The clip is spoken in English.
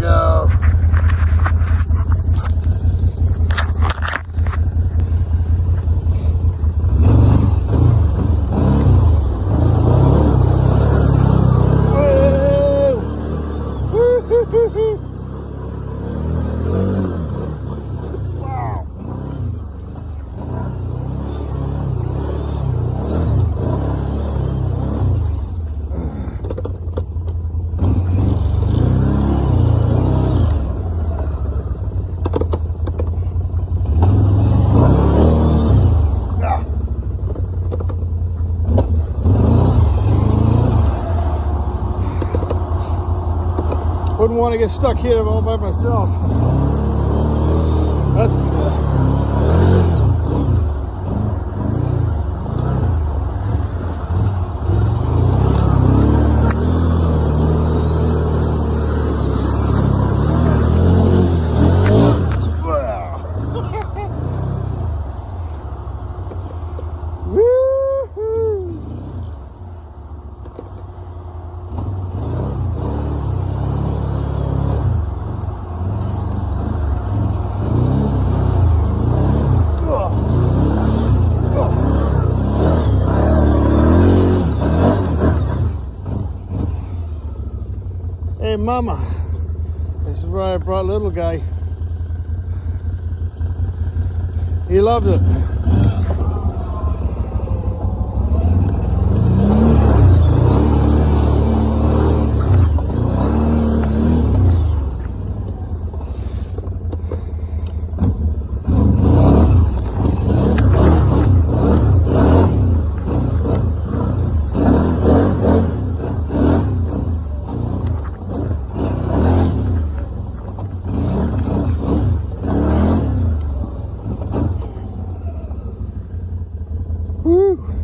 go. Wouldn't want to get stuck here all by myself. That's mama. This is where I brought little guy. He loved it. Woo.